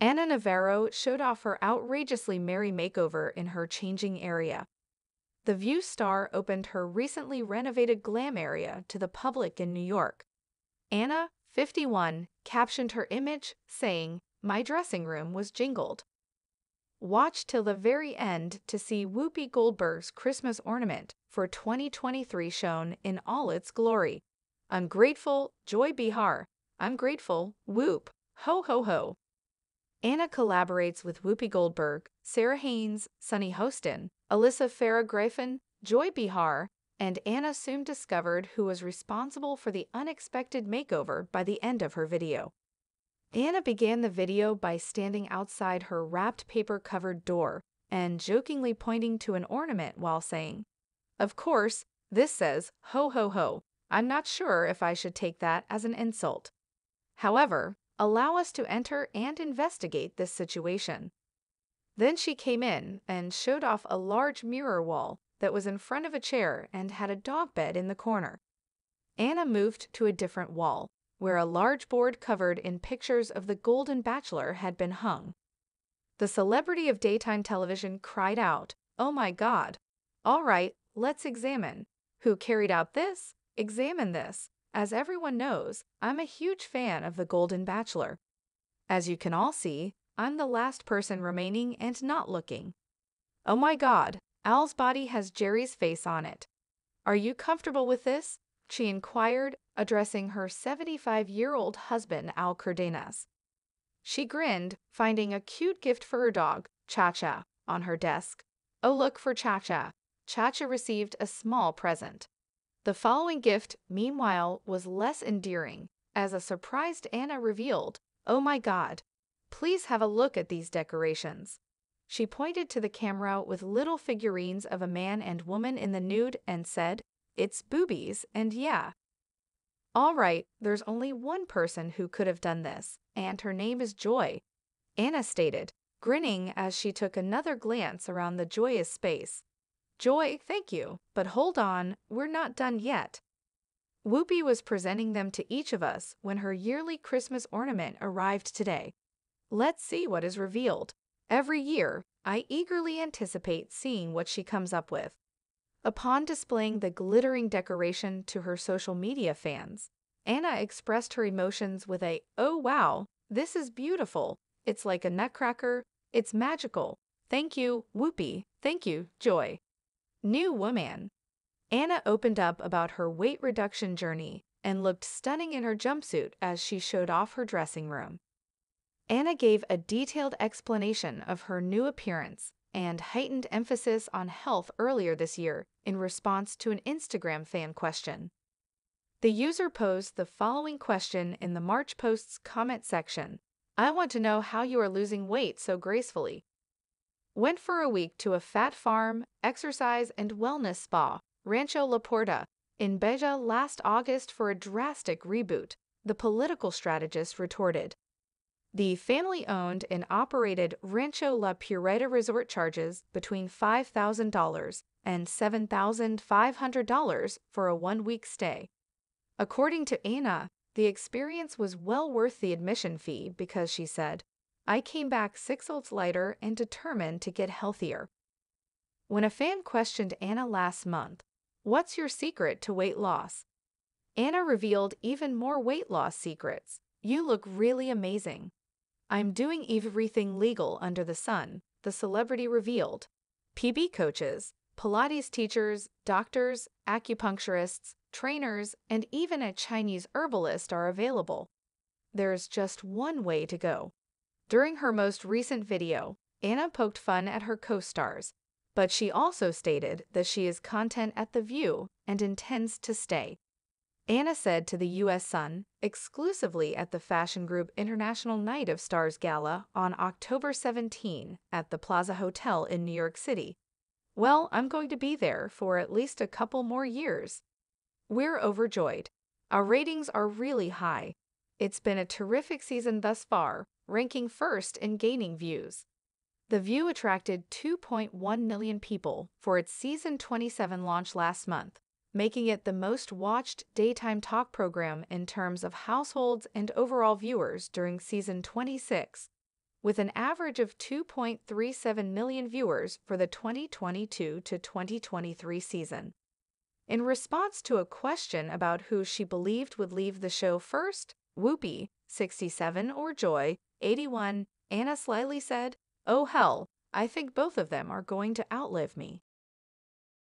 Ana Navarro showed off her outrageously merry makeover in her changing area. The View star opened her recently renovated glam area to the public in New York. Ana, 51, captioned her image saying, My dressing room was jingled. Watch till the very end to see Whoopi Goldberg's Christmas ornament for 2023 shown in all its glory. I'm grateful, Joy Behar. I'm grateful, Whoop. Ho ho ho. Ana collaborates with Whoopi Goldberg, Sara Haines, Sunny Hostin, Alyssa Farah Griffin, Joy Behar, and Ana soon discovered who was responsible for the unexpected makeover by the end of her video. Ana began the video by standing outside her wrapped paper covered door and jokingly pointing to an ornament while saying, Of course, this says ho ho ho. I'm not sure if I should take that as an insult. However, allow us to enter and investigate this situation. Then she came in and showed off a large mirror wall that was in front of a chair and had a dog bed in the corner. Ana moved to a different wall, where a large board covered in pictures of the Golden Bachelor had been hung. The celebrity of daytime television cried out, Oh my God! All right, let's examine. Who carried out this? Examine this. As everyone knows, I'm a huge fan of The Golden Bachelor. As you can all see, I'm the last person remaining and not looking. Oh my god, Al's body has Gerry's face on it. Are you comfortable with this? She inquired, addressing her 75 year old husband, Al Cardenas. She grinned, finding a cute gift for her dog, Cha Cha, on her desk. Oh, look for Cha Cha. Cha Cha received a small present. The following gift, meanwhile, was less endearing, as a surprised Ana revealed, Oh my god, please have a look at these decorations. She pointed to the camera with little figurines of a man and woman in the nude and said, It's boobies, and yeah. All right, there's only one person who could have done this, and her name is Joy, Ana stated, grinning as she took another glance around the joyous space. Joy, thank you, but hold on, we're not done yet. Whoopi was presenting them to each of us when her yearly Christmas ornament arrived today. Let's see what is revealed. Every year, I eagerly anticipate seeing what she comes up with. Upon displaying the glittering decoration to her social media fans, Ana expressed her emotions with a, Oh wow, this is beautiful. It's like a nutcracker. It's magical. Thank you, Whoopi. Thank you, Joy. New woman. Ana opened up about her weight reduction journey and looked stunning in her jumpsuit as she showed off her dressing room. Ana gave a detailed explanation of her new appearance and heightened emphasis on health earlier this year in response to an Instagram fan question. The user posed the following question in the March Post's comment section I want to know how you are losing weight so gracefully. Went for a week to a fat farm, exercise, and wellness spa, Rancho La Puerta, in Baja last August for a drastic reboot, the political strategist retorted. The family owned and operated Rancho La Puerta resort charges between $5,000 and $7,500 for a one week stay. According to Ana, the experience was well worth the admission fee because she said, I came back six olds lighter and determined to get healthier. When a fan questioned Ana last month, What's your secret to weight loss? Ana revealed even more weight loss secrets. You look really amazing. I'm doing everything legal under the sun, the celebrity revealed. PB coaches, Pilates teachers, doctors, acupuncturists, trainers, and even a Chinese herbalist are available. There's just one way to go. During her most recent video, Ana poked fun at her co stars, but she also stated that she is content at The View and intends to stay. Ana said to the U.S. Sun, exclusively at the Fashion Group International Night of Stars Gala on October 17 at the Plaza Hotel in New York City. Well, I'm going to be there for at least a couple more years. We're overjoyed. Our ratings are really high. It's been a terrific season thus far, ranking first in gaining views. The View attracted 2.1 million people for its season 27 launch last month, making it the most watched daytime talk program in terms of households and overall viewers during season 26. with an average of 2.37 million viewers for the 2022 to 2023 season. In response to a question about who she believed would leave the show first, Whoopi, 67, or Joy, 81, Ana slyly said, Oh hell, I think both of them are going to outlive me.